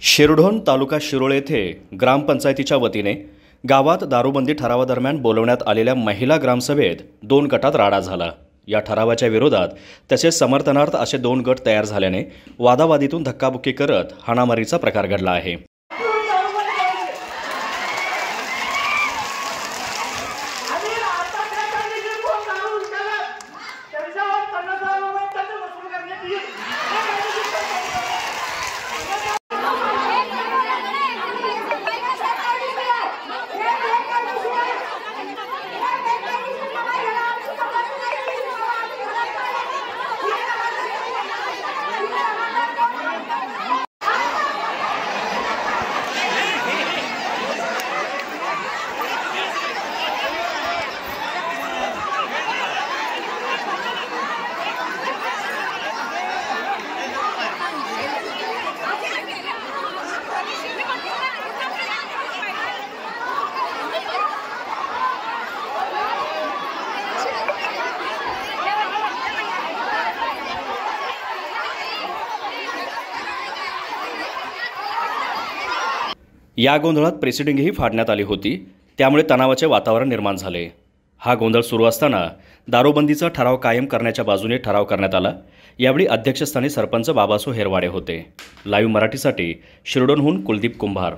शिरढोण तालुका शिरोळ येथे ग्रामपंचायतीच्या वतीने गावात दारूबंदी ठरावादरम्यान बोलवण्यात आलेल्या महिला ग्रामसभेत दोन गटात राडा झाला. या ठरावाच्या विरोधात तसेच समर्थनार्थ असे दोन गट तयार झाल्याने वादावादीतून धक्काबुक्की करत हाणामारीचा प्रकार घडला आहे. या गोंधळात प्रेसिडिंगही फाडण्यात आली होती. त्यामुळे तणावाचे वातावरण निर्माण झाले. हा गोंधळ सुरू असताना दारूबंदीचा ठराव कायम करण्याच्या बाजूने ठराव करण्यात आला. यावेळी अध्यक्षस्थानी सरपंच बाबासो हेरवाडे होते. लाईव्ह मराठीसाठी शिरडोनहून कुलदीप कुंभार.